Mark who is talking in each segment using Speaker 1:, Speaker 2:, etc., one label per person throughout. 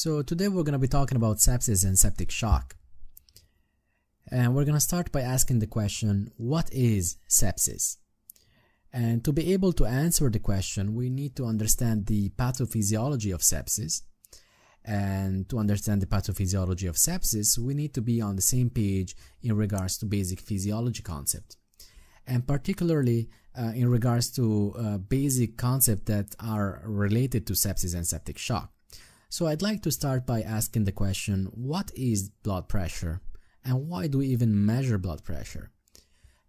Speaker 1: So today we're going to be talking about sepsis and septic shock. And we're going to start by asking the question, what is sepsis? And to be able to answer the question, we need to understand the pathophysiology of sepsis. And to understand the pathophysiology of sepsis, we need to be on the same page in regards to basic physiology concept. And particularly uh, in regards to uh, basic concepts that are related to sepsis and septic shock. So I'd like to start by asking the question, what is blood pressure? And why do we even measure blood pressure?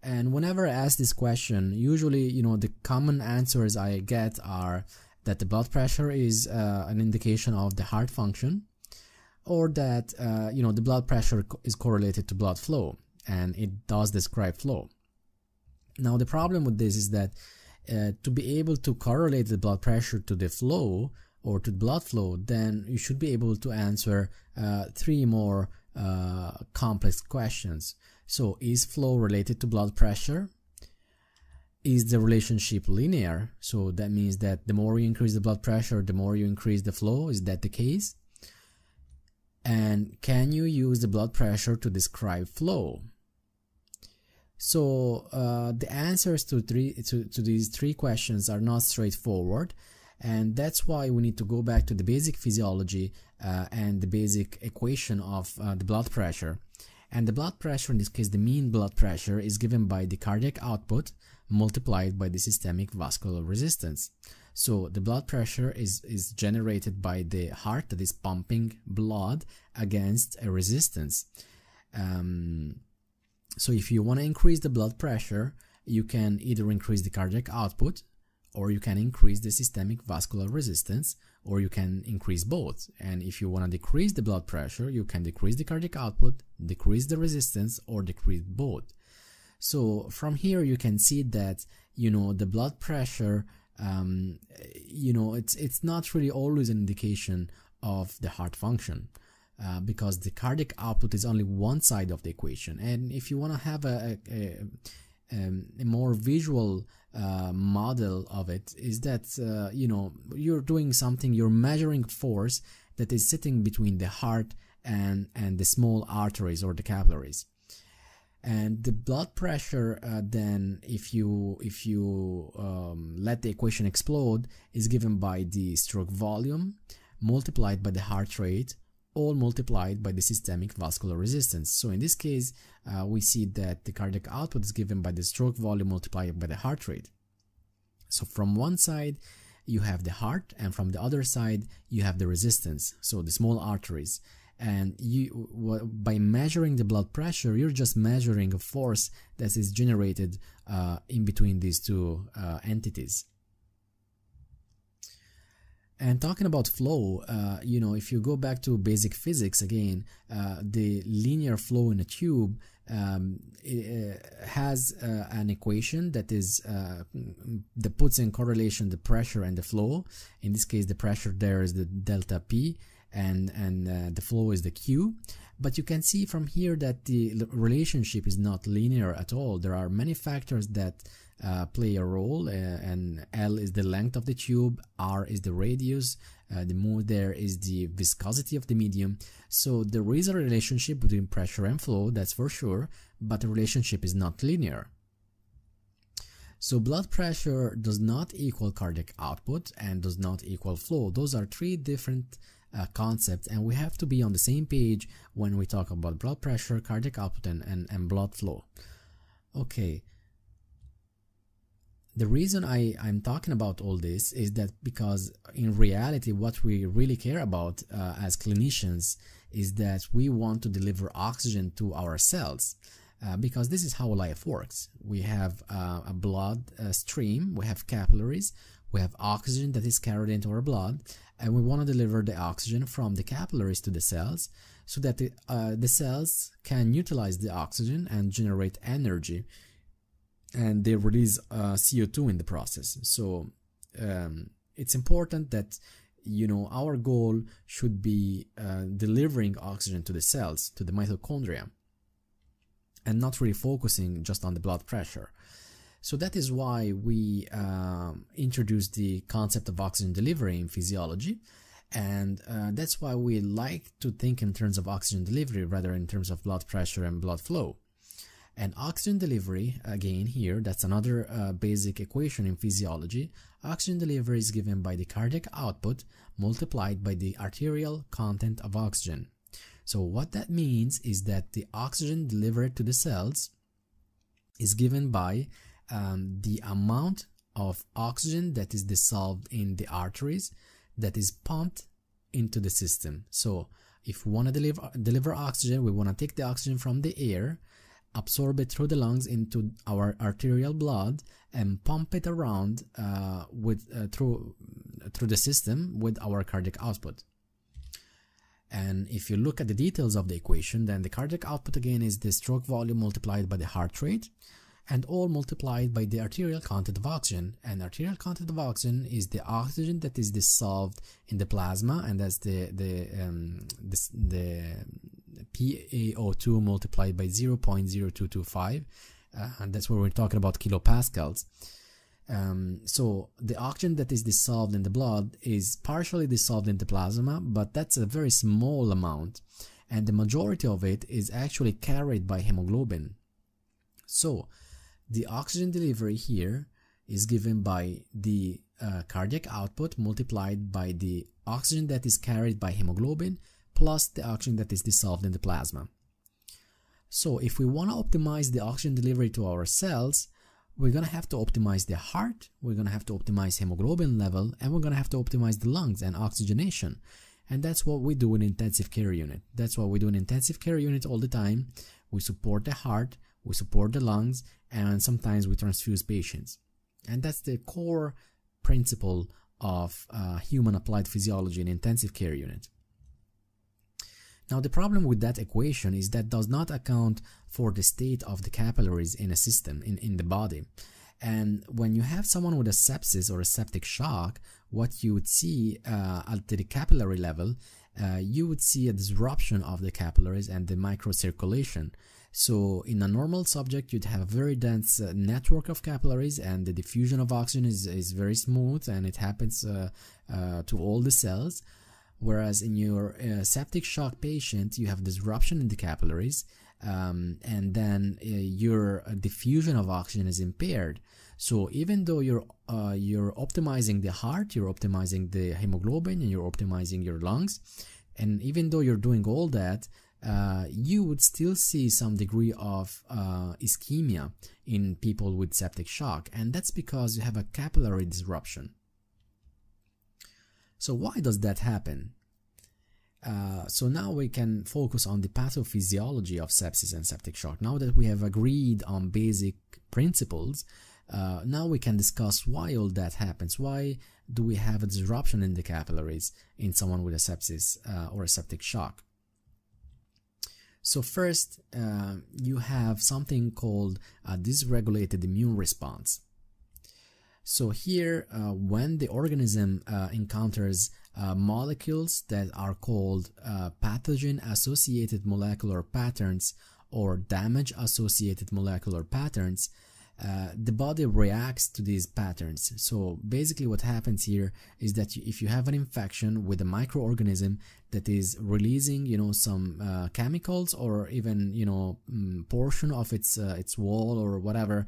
Speaker 1: And whenever I ask this question, usually, you know, the common answers I get are that the blood pressure is uh, an indication of the heart function or that, uh, you know, the blood pressure is correlated to blood flow and it does describe flow. Now, the problem with this is that uh, to be able to correlate the blood pressure to the flow, or to blood flow, then you should be able to answer uh, three more uh, complex questions. So, is flow related to blood pressure? Is the relationship linear? So, that means that the more you increase the blood pressure, the more you increase the flow. Is that the case? And can you use the blood pressure to describe flow? So, uh, the answers to, three, to, to these three questions are not straightforward and that's why we need to go back to the basic physiology uh, and the basic equation of uh, the blood pressure. And the blood pressure in this case the mean blood pressure is given by the cardiac output multiplied by the systemic vascular resistance. So the blood pressure is is generated by the heart that is pumping blood against a resistance. Um, so if you want to increase the blood pressure you can either increase the cardiac output or you can increase the systemic vascular resistance, or you can increase both. And if you want to decrease the blood pressure, you can decrease the cardiac output, decrease the resistance, or decrease both. So from here, you can see that, you know, the blood pressure, um, you know, it's, it's not really always an indication of the heart function. Uh, because the cardiac output is only one side of the equation. And if you want to have a, a, a um, a more visual uh, model of it is that uh, you know you're doing something you're measuring force that is sitting between the heart and and the small arteries or the capillaries. And the blood pressure uh, then if you if you um, let the equation explode is given by the stroke volume multiplied by the heart rate all multiplied by the systemic vascular resistance. So in this case, uh, we see that the cardiac output is given by the stroke volume multiplied by the heart rate. So from one side, you have the heart, and from the other side, you have the resistance, so the small arteries. And you, by measuring the blood pressure, you're just measuring a force that is generated uh, in between these two uh, entities. And talking about flow, uh, you know, if you go back to basic physics again, uh, the linear flow in a tube um, uh, has uh, an equation that is uh, that puts in correlation the pressure and the flow. In this case, the pressure there is the delta P, and and uh, the flow is the Q. But you can see from here that the relationship is not linear at all. There are many factors that uh, play a role uh, and L is the length of the tube, R is the radius, uh, the mu there is the viscosity of the medium. So there is a relationship between pressure and flow, that's for sure, but the relationship is not linear. So blood pressure does not equal cardiac output and does not equal flow. Those are three different uh, concepts and we have to be on the same page when we talk about blood pressure, cardiac output and, and, and blood flow. Okay, the reason I, I'm talking about all this is that because in reality, what we really care about uh, as clinicians is that we want to deliver oxygen to our cells. Uh, because this is how life works. We have uh, a blood uh, stream, we have capillaries, we have oxygen that is carried into our blood, and we want to deliver the oxygen from the capillaries to the cells so that the, uh, the cells can utilize the oxygen and generate energy and they release uh, CO2 in the process. So um, it's important that you know our goal should be uh, delivering oxygen to the cells, to the mitochondria, and not really focusing just on the blood pressure. So that is why we um, introduced the concept of oxygen delivery in physiology. And uh, that's why we like to think in terms of oxygen delivery rather in terms of blood pressure and blood flow. And oxygen delivery, again here, that's another uh, basic equation in physiology. Oxygen delivery is given by the cardiac output multiplied by the arterial content of oxygen. So what that means is that the oxygen delivered to the cells is given by um, the amount of oxygen that is dissolved in the arteries that is pumped into the system. So if we want to deliver, deliver oxygen, we want to take the oxygen from the air, absorb it through the lungs into our arterial blood, and pump it around uh, with uh, through through the system with our cardiac output. And if you look at the details of the equation, then the cardiac output again is the stroke volume multiplied by the heart rate and all multiplied by the arterial content of oxygen. And arterial content of oxygen is the oxygen that is dissolved in the plasma, and that's the the um, the, the PaO2 multiplied by 0.0225, uh, and that's where we're talking about kilopascals. Um, so the oxygen that is dissolved in the blood is partially dissolved in the plasma, but that's a very small amount, and the majority of it is actually carried by hemoglobin. So the oxygen delivery here is given by the uh, cardiac output multiplied by the oxygen that is carried by hemoglobin plus the oxygen that is dissolved in the plasma. So if we want to optimize the oxygen delivery to our cells, we're going to have to optimize the heart, we're going to have to optimize hemoglobin level, and we're going to have to optimize the lungs and oxygenation. And that's what we do in intensive care unit. That's what we do in intensive care unit all the time. We support the heart, we support the lungs, and sometimes we transfuse patients. And that's the core principle of uh, human applied physiology in intensive care unit. Now the problem with that equation is that does not account for the state of the capillaries in a system, in, in the body. And when you have someone with a sepsis or a septic shock, what you would see uh, at the capillary level, uh, you would see a disruption of the capillaries and the microcirculation. So in a normal subject, you'd have a very dense uh, network of capillaries and the diffusion of oxygen is, is very smooth and it happens uh, uh, to all the cells. Whereas in your uh, septic shock patient, you have disruption in the capillaries um, and then uh, your uh, diffusion of oxygen is impaired. So even though you're you're optimizing the heart, you're optimizing the hemoglobin, and you're optimizing your lungs, and even though you're doing all that, uh, you would still see some degree of uh, ischemia in people with septic shock, and that's because you have a capillary disruption. So why does that happen? Uh, so now we can focus on the pathophysiology of sepsis and septic shock. Now that we have agreed on basic principles, uh, now we can discuss why all that happens. Why do we have a disruption in the capillaries in someone with a sepsis uh, or a septic shock? So first, uh, you have something called a dysregulated immune response. So here, uh, when the organism uh, encounters uh, molecules that are called uh, pathogen-associated molecular patterns or damage-associated molecular patterns, uh, the body reacts to these patterns. So basically what happens here is that if you have an infection with a microorganism that is releasing, you know, some uh, chemicals or even, you know, um, portion of its uh, its wall or whatever,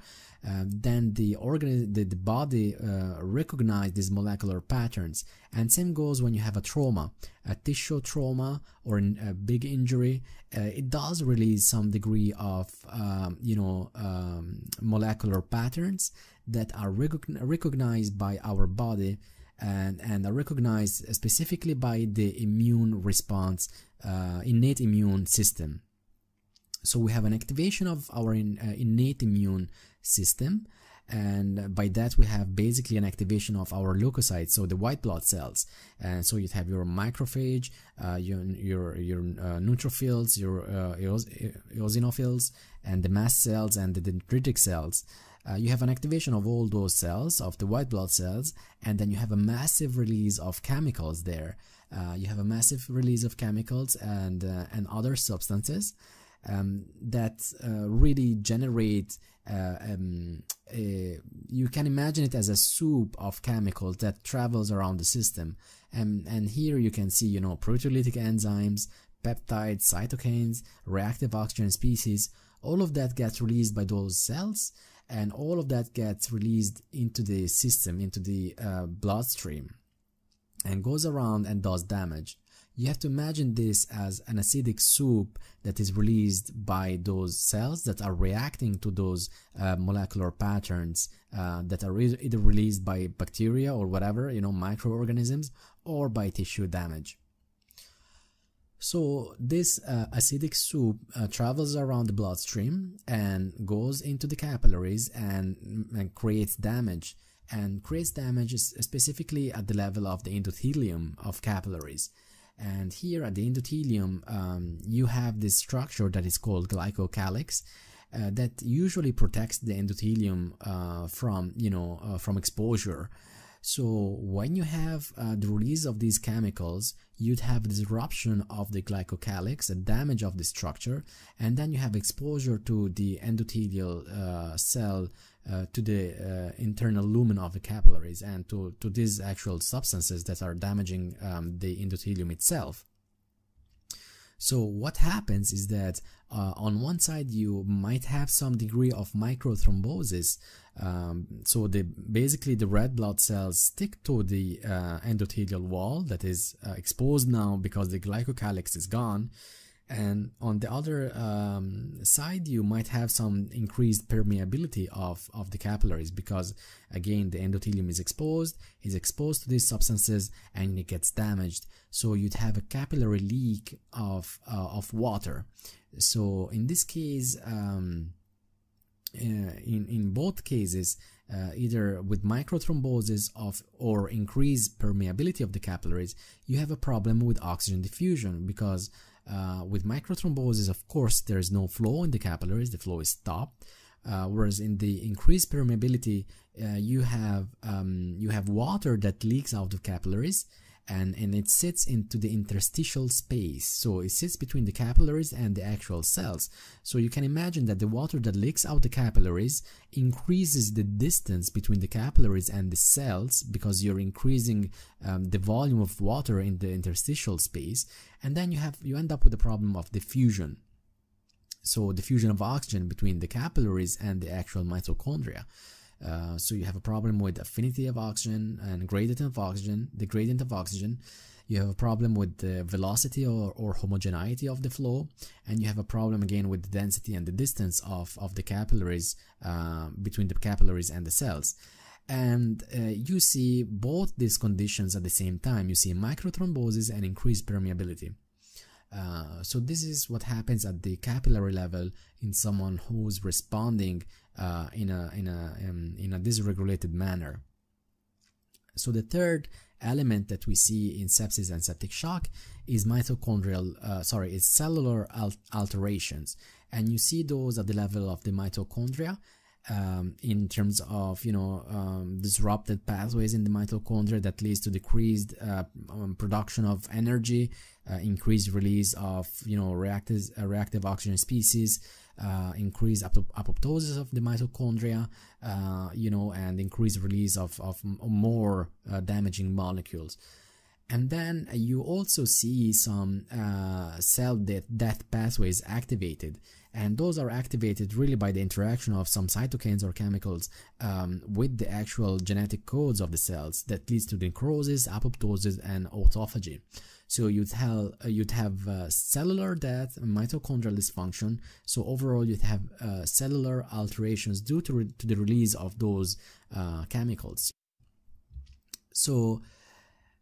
Speaker 1: uh, then the organ the, the body uh, recognize these molecular patterns. And same goes when you have a trauma, a tissue trauma or a big injury. Uh, it does release some degree of um, you know um, molecular patterns that are recognized by our body and, and are recognized specifically by the immune response, uh, innate immune system. So we have an activation of our in, uh, innate immune system and by that we have basically an activation of our leukocytes so the white blood cells and so you'd have your macrophage uh, your your, your uh, neutrophils your uh, eosinophils and the mast cells and the dendritic cells uh, you have an activation of all those cells of the white blood cells and then you have a massive release of chemicals there. Uh, you have a massive release of chemicals and uh, and other substances um, that uh, really generate uh, um, a, you can imagine it as a soup of chemicals that travels around the system. And and here you can see you know proteolytic enzymes peptides cytokines reactive oxygen species. All of that gets released by those cells and all of that gets released into the system into the uh, bloodstream and goes around and does damage you have to imagine this as an acidic soup that is released by those cells that are reacting to those uh, molecular patterns uh, that are either released by bacteria or whatever, you know, microorganisms, or by tissue damage. So this uh, acidic soup uh, travels around the bloodstream and goes into the capillaries and, and creates damage and creates damage specifically at the level of the endothelium of capillaries. And here at the endothelium, um, you have this structure that is called glycocalyx. Uh, that usually protects the endothelium uh, from you know uh, from exposure so when you have uh, the release of these chemicals you'd have disruption of the glycocalyx a damage of the structure and then you have exposure to the endothelial uh, cell uh, to the uh, internal lumen of the capillaries and to, to these actual substances that are damaging um, the endothelium itself. So what happens is that uh, on one side you might have some degree of microthrombosis. Um, so the basically the red blood cells stick to the uh, endothelial wall that is uh, exposed now because the glycocalyx is gone and on the other um, side you might have some increased permeability of, of the capillaries because again the endothelium is exposed is exposed to these substances and it gets damaged. So you'd have a capillary leak of, uh, of water. So in this case um, uh, in, in both cases uh, either with microthrombosis of or increased permeability of the capillaries you have a problem with oxygen diffusion because uh, with microthrombosis, of course, there is no flow in the capillaries, the flow is stopped. Uh, whereas in the increased permeability, uh, you have um, you have water that leaks out of capillaries, and, and it sits into the interstitial space. So it sits between the capillaries and the actual cells. So you can imagine that the water that leaks out the capillaries increases the distance between the capillaries and the cells because you're increasing um, the volume of water in the interstitial space. And then you have you end up with the problem of diffusion. So diffusion of oxygen between the capillaries and the actual mitochondria. Uh, so you have a problem with affinity of oxygen and gradient of oxygen, the gradient of oxygen. You have a problem with the velocity or, or homogeneity of the flow, and you have a problem again with the density and the distance of, of the capillaries uh, between the capillaries and the cells. And uh, you see both these conditions at the same time. You see microthrombosis and increased permeability. Uh, so this is what happens at the capillary level in someone who's responding uh, in a in a um, in a dysregulated manner. So the third element that we see in sepsis and septic shock is mitochondrial, uh, sorry, is cellular al alterations, and you see those at the level of the mitochondria. Um, in terms of you know um, disrupted pathways in the mitochondria that leads to decreased uh, um, production of energy, uh, increased release of you know reactive uh, reactive oxygen species, uh, increase apoptosis of the mitochondria, uh, you know, and increased release of, of more uh, damaging molecules. And then you also see some cell death, death pathways activated. And those are activated really by the interaction of some cytokines or chemicals um, with the actual genetic codes of the cells that leads to necrosis, apoptosis, and autophagy. So you'd have uh, you'd have uh, cellular death, mitochondrial dysfunction. So overall, you'd have uh, cellular alterations due to, to the release of those uh, chemicals. So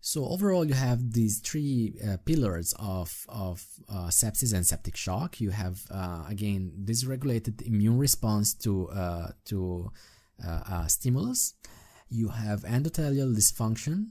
Speaker 1: so overall, you have these three uh, pillars of of uh, sepsis and septic shock. You have again dysregulated immune response to to stimulus. You have endothelial dysfunction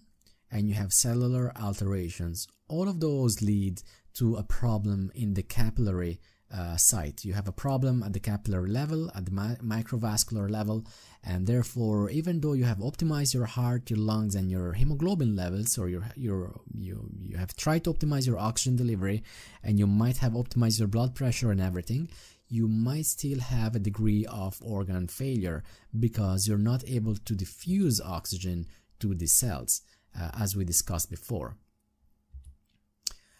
Speaker 1: and you have cellular alterations. All of those lead to a problem in the capillary uh, site. You have a problem at the capillary level, at the mi microvascular level, and therefore, even though you have optimized your heart, your lungs, and your hemoglobin levels, or your your you you have tried to optimize your oxygen delivery, and you might have optimized your blood pressure and everything, you might still have a degree of organ failure because you're not able to diffuse oxygen to the cells, uh, as we discussed before.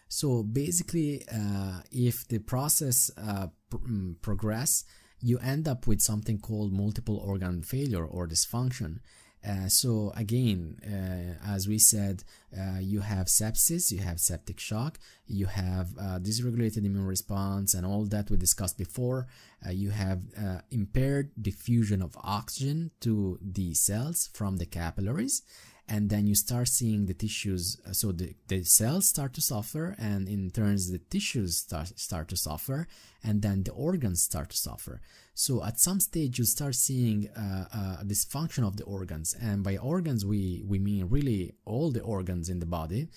Speaker 1: So basically, uh, if the process uh, pr mm, progress, you end up with something called multiple organ failure or dysfunction. Uh, so again, uh, as we said, uh, you have sepsis, you have septic shock, you have uh, dysregulated immune response, and all that we discussed before. Uh, you have uh, impaired diffusion of oxygen to the cells from the capillaries, and then you start seeing the tissues uh, so the, the cells start to suffer and in turns the tissues start, start to suffer and then the organs start to suffer so at some stage you start seeing uh, uh, dysfunction of the organs and by organs we we mean really all the organs in the body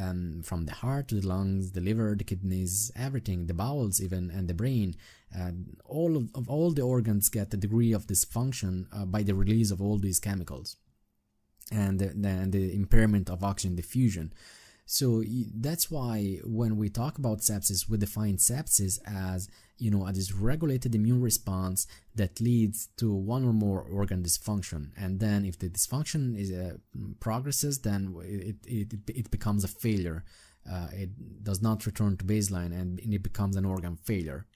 Speaker 1: um, from the heart to the lungs, the liver, the kidneys, everything, the bowels even, and the brain. All of, of, all the organs get a degree of dysfunction uh, by the release of all these chemicals and the, the, the impairment of oxygen diffusion. So that's why when we talk about sepsis, we define sepsis as you know a dysregulated immune response that leads to one or more organ dysfunction, and then if the dysfunction is uh, progresses, then it, it it becomes a failure. Uh, it does not return to baseline, and it becomes an organ failure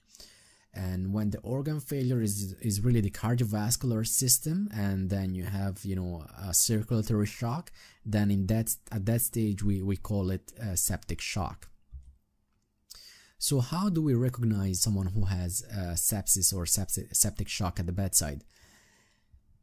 Speaker 1: and when the organ failure is is really the cardiovascular system and then you have you know a circulatory shock then in that at that stage we we call it septic shock. So how do we recognize someone who has sepsis or septic, septic shock at the bedside?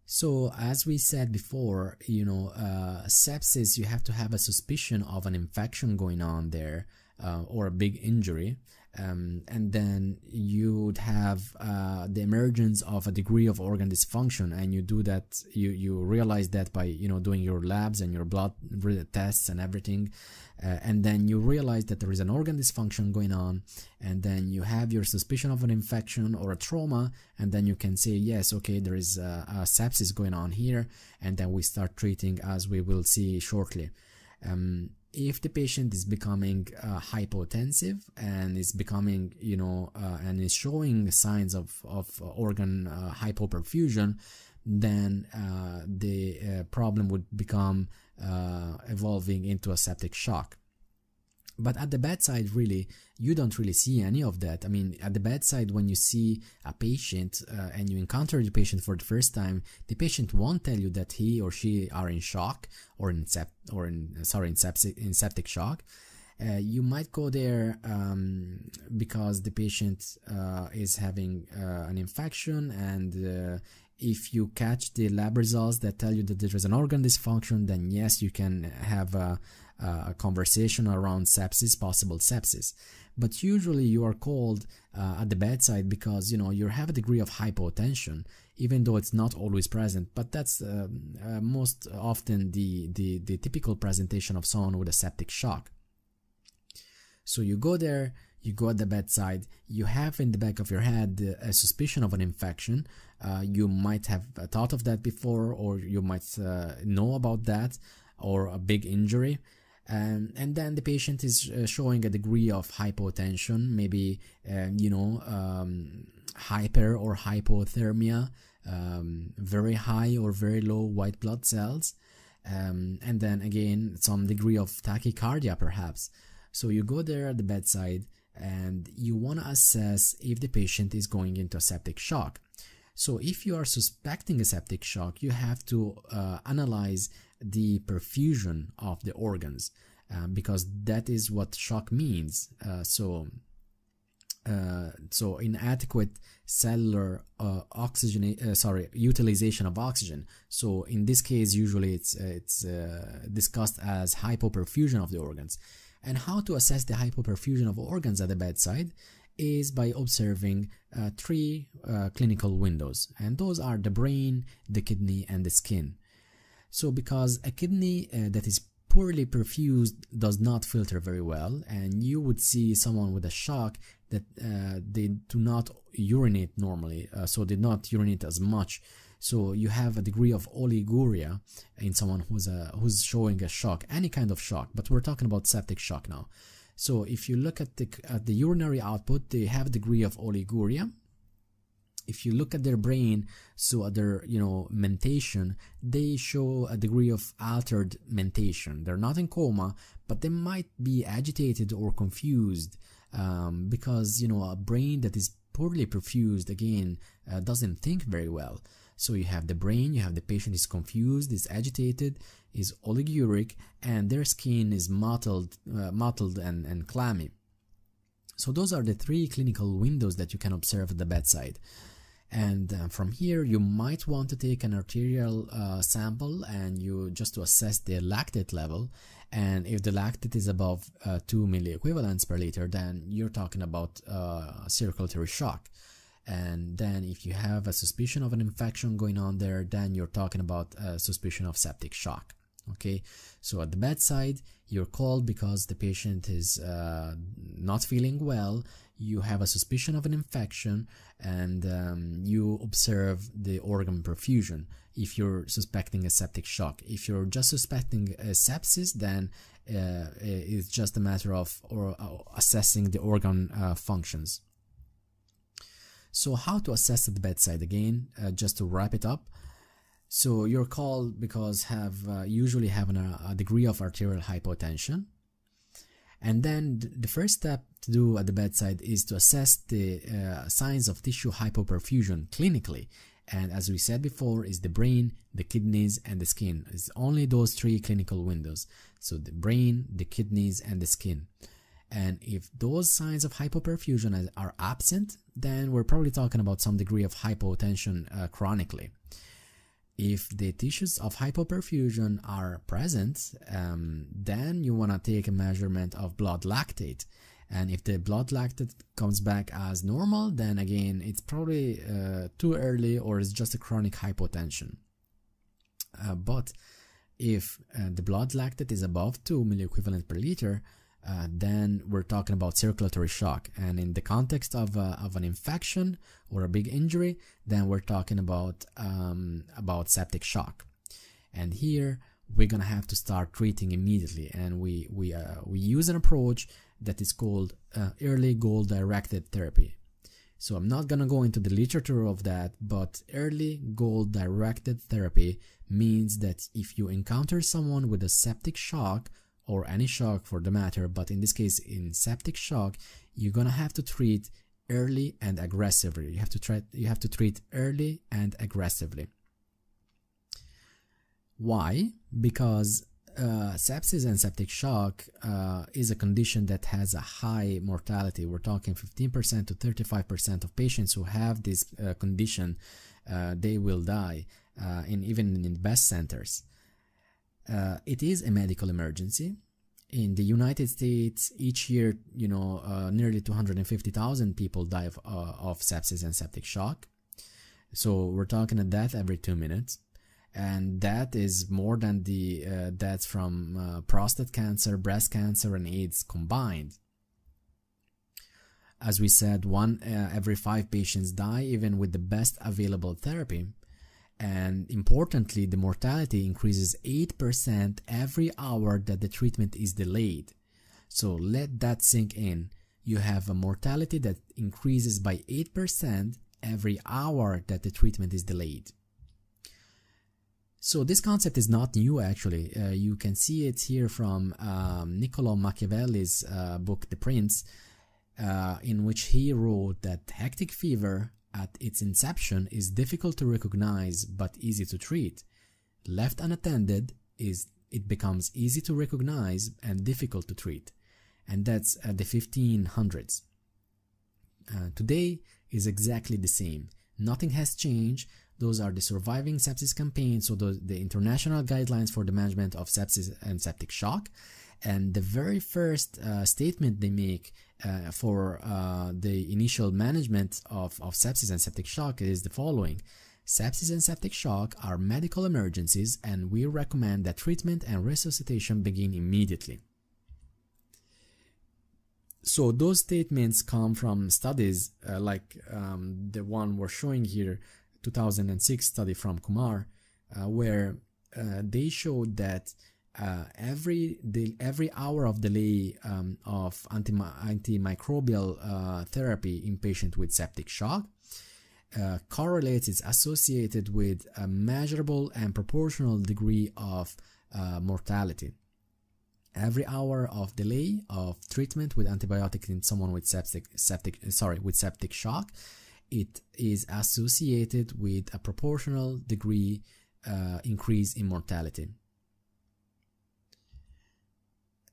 Speaker 1: So as we said before you know uh, sepsis you have to have a suspicion of an infection going on there uh, or a big injury um, and then you would have uh, the emergence of a degree of organ dysfunction and you do that you you realize that by you know doing your labs and your blood tests and everything uh, and then you realize that there is an organ dysfunction going on and then you have your suspicion of an infection or a trauma and then you can say yes okay there is a, a sepsis going on here and then we start treating as we will see shortly. Um, if the patient is becoming uh, hypotensive and is becoming you know uh, and is showing signs of, of organ uh, hypoperfusion then uh, the uh, problem would become uh, evolving into a septic shock but at the bedside really you don't really see any of that. I mean at the bedside when you see a patient uh, and you encounter the patient for the first time the patient won't tell you that he or she are in shock or in sept or in sorry in septic in septic shock. Uh, you might go there um, because the patient uh, is having uh, an infection and uh, if you catch the lab results that tell you that there is an organ dysfunction then yes you can have a uh, a conversation around sepsis, possible sepsis. But usually you are called uh, at the bedside because you know you have a degree of hypotension, even though it's not always present. But that's uh, uh, most often the, the the typical presentation of someone with a septic shock. So you go there, you go at the bedside, you have in the back of your head a suspicion of an infection. Uh, you might have thought of that before, or you might uh, know about that, or a big injury. Um, and then the patient is uh, showing a degree of hypotension, maybe uh, you know um, hyper or hypothermia, um, very high or very low white blood cells, um, and then again some degree of tachycardia perhaps. So you go there at the bedside and you want to assess if the patient is going into a septic shock. So if you are suspecting a septic shock, you have to uh, analyze the perfusion of the organs uh, because that is what shock means. Uh, so, uh, so inadequate cellular uh, oxygen, sorry, utilization of oxygen. So in this case, usually it's it's discussed as hypoperfusion of the organs. And how to assess the hypoperfusion of organs at the bedside is by observing uh, three uh, clinical windows, and those are the brain, the kidney, and the skin. So because a kidney uh, that is poorly perfused does not filter very well and you would see someone with a shock that uh, they do not urinate normally, uh, so they do not urinate as much. So you have a degree of oliguria in someone who's a, who's showing a shock, any kind of shock, but we're talking about septic shock now. So if you look at the at the urinary output, they have a degree of oliguria. If you look at their brain, so at their you know mentation, they show a degree of altered mentation. They're not in coma, but they might be agitated or confused um, because you know a brain that is poorly perfused again uh, doesn't think very well. So you have the brain, you have the patient is confused, is agitated, is oliguric, and their skin is mottled, uh, mottled and, and clammy. So those are the three clinical windows that you can observe at the bedside. And uh, from here, you might want to take an arterial uh, sample and you just to assess the lactate level. And if the lactate is above uh, 2 milliequivalents per liter, then you're talking about uh, circulatory shock and then if you have a suspicion of an infection going on there then you're talking about a suspicion of septic shock okay? So at the bedside you're called because the patient is uh, not feeling well you have a suspicion of an infection and um, you observe the organ perfusion. If you're suspecting a septic shock. If you're just suspecting a sepsis then uh, it's just a matter of or uh, assessing the organ uh, functions. So how to assess at the bedside? Again, uh, just to wrap it up. So you're called because have uh, usually have an, uh, a degree of arterial hypotension. And then the first step to do at the bedside is to assess the uh, signs of tissue hypoperfusion clinically. And as we said before, is the brain, the kidneys, and the skin. It's only those three clinical windows. So the brain, the kidneys, and the skin. And if those signs of hypoperfusion are absent, then we're probably talking about some degree of hypotension uh, chronically. If the tissues of hypoperfusion are present, um, then you want to take a measurement of blood lactate. And if the blood lactate comes back as normal, then again, it's probably uh, too early or it's just a chronic hypotension. Uh, but if uh, the blood lactate is above 2 milliequivalent per liter, uh, then we're talking about circulatory shock. And in the context of, uh, of an infection or a big injury, then we're talking about, um, about septic shock. And here we're gonna have to start treating immediately. And we, we, uh, we use an approach that is called uh, early goal directed therapy. So I'm not gonna go into the literature of that, but early goal directed therapy means that if you encounter someone with a septic shock or any shock for the matter, but in this case, in septic shock, you're gonna have to treat early and aggressively. You have to try. You have to treat early and aggressively. Why? Because uh, sepsis and septic shock uh, is a condition that has a high mortality. We're talking 15% to 35% of patients who have this uh, condition, uh, they will die, in uh, even in the best centers. Uh, it is a medical emergency. In the United States, each year, you know, uh, nearly 250,000 people die of, uh, of sepsis and septic shock. So we're talking a death every two minutes. And that is more than the uh, deaths from uh, prostate cancer, breast cancer, and AIDS combined. As we said, one uh, every five patients die even with the best available therapy and importantly, the mortality increases 8% every hour that the treatment is delayed. So let that sink in. You have a mortality that increases by 8% every hour that the treatment is delayed. So this concept is not new actually. Uh, you can see it here from um, Niccolo Machiavelli's uh, book The Prince, uh, in which he wrote that hectic fever at its inception is difficult to recognize but easy to treat. Left unattended is it becomes easy to recognize and difficult to treat. And that's at the 1500s. Uh, today is exactly the same. Nothing has changed. Those are the surviving sepsis campaigns, so the, the international guidelines for the management of sepsis and septic shock. And the very first uh, statement they make uh, for uh, the initial management of, of sepsis and septic shock is the following. Sepsis and septic shock are medical emergencies and we recommend that treatment and resuscitation begin immediately. so those statements come from studies uh, like um, the one we're showing here 2006 study from kumar uh, where uh, they showed that uh, every every hour of delay um, of anti antimicrobial uh, therapy in patient with septic shock uh, correlates is associated with a measurable and proportional degree of uh, mortality. Every hour of delay of treatment with antibiotic in someone with septic septic sorry with septic shock, it is associated with a proportional degree uh, increase in mortality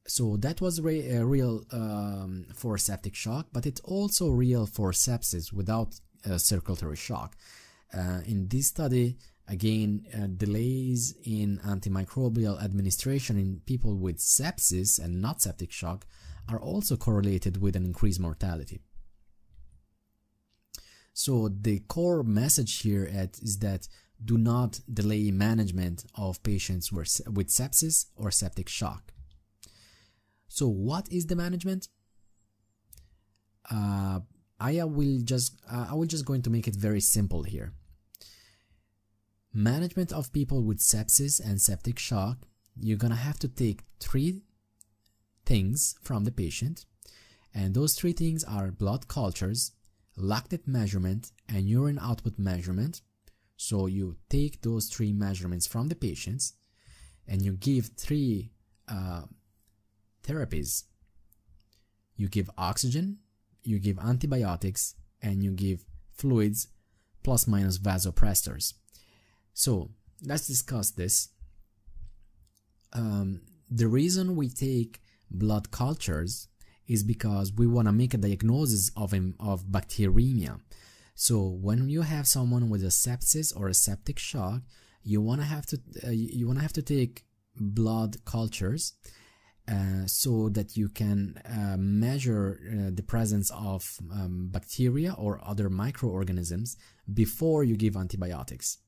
Speaker 1: so that was re- uh, real um, for septic shock, but it's also real for sepsis without uh, circulatory shock. Uh, in this study, again, uh, delays in antimicrobial administration in people with sepsis and not septic shock are also correlated with an increased mortality. So the core message here at, is that do not delay management of patients with sepsis or septic shock. So what is the management? Uh, I will just uh, I will just going to make it very simple here. Management of people with sepsis and septic shock, you're gonna have to take three things from the patient, and those three things are blood cultures, lactate measurement, and urine output measurement. So you take those three measurements from the patients, and you give three uh, therapies. You give oxygen, you give antibiotics, and you give fluids plus minus vasopressors. So let's discuss this. Um, the reason we take blood cultures is because we want to make a diagnosis of, of bacteremia. So when you have someone with a sepsis or a septic shock, you want to have to uh, you want to have to take blood cultures uh, so that you can uh, measure uh, the presence of um, bacteria or other microorganisms before you give antibiotics.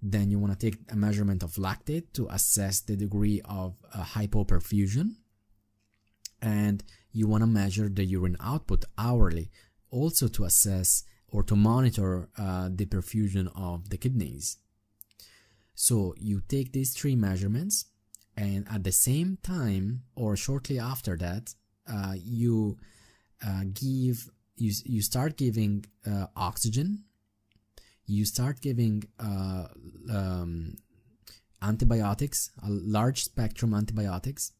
Speaker 1: Then you want to take a measurement of lactate to assess the degree of uh, hypoperfusion. And you want to measure the urine output hourly, also to assess or to monitor uh, the perfusion of the kidneys. So you take these three measurements and at the same time or shortly after that uh, you uh, give you, you start giving uh, oxygen. You start giving uh, um, antibiotics a large spectrum antibiotics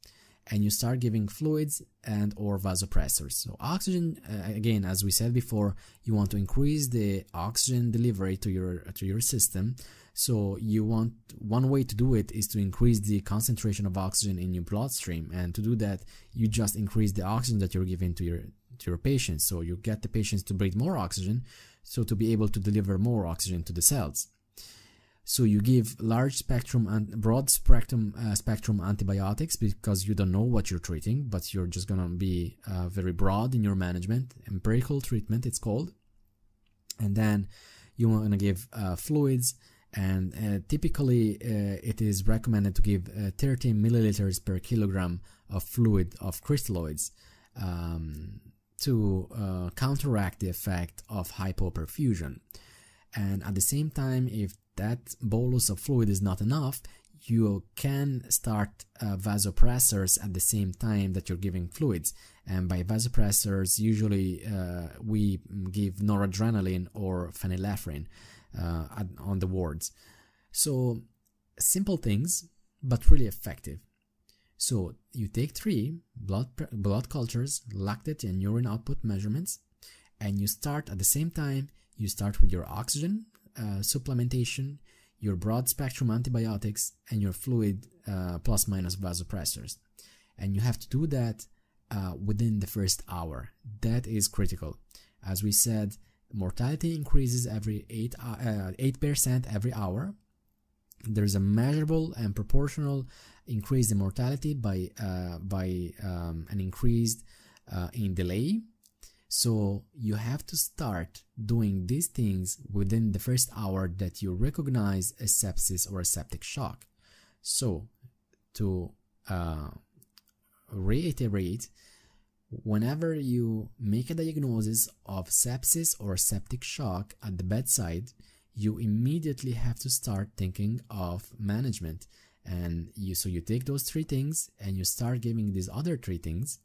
Speaker 1: and you start giving fluids and or vasopressors. So oxygen uh, again as we said before you want to increase the oxygen delivery to your to your system so you want one way to do it is to increase the concentration of oxygen in your bloodstream, and to do that, you just increase the oxygen that you're giving to your to your patients. So you get the patients to breathe more oxygen, so to be able to deliver more oxygen to the cells. So you give large spectrum and broad spectrum uh, spectrum antibiotics because you don't know what you're treating, but you're just gonna be uh, very broad in your management. Empirical treatment, it's called, and then you want to give uh, fluids and uh, typically uh, it is recommended to give uh, 30 milliliters per kilogram of fluid of crystalloids um, to uh, counteract the effect of hypoperfusion. And at the same time if that bolus of fluid is not enough you can start uh, vasopressors at the same time that you're giving fluids. And by vasopressors usually uh, we give noradrenaline or phenylephrine uh, on the wards. So simple things, but really effective. So you take three blood blood cultures, lactate and urine output measurements, and you start at the same time. You start with your oxygen uh, supplementation, your broad spectrum antibiotics, and your fluid uh, plus minus vasopressors, and you have to do that uh, within the first hour. That is critical. As we said, mortality increases every 8 uh, 8% every hour. There's a measurable and proportional increase in mortality by uh, by um, an increase uh, in delay. So you have to start doing these things within the first hour that you recognize a sepsis or a septic shock. So to uh, reiterate whenever you make a diagnosis of sepsis or septic shock at the bedside, you immediately have to start thinking of management. And you so you take those three things and you start giving these other three things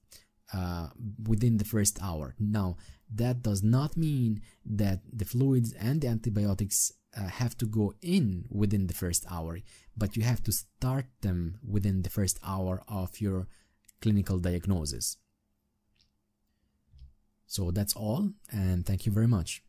Speaker 1: uh, within the first hour. Now, that does not mean that the fluids and the antibiotics uh, have to go in within the first hour, but you have to start them within the first hour of your clinical diagnosis. So that's all, and thank you very much.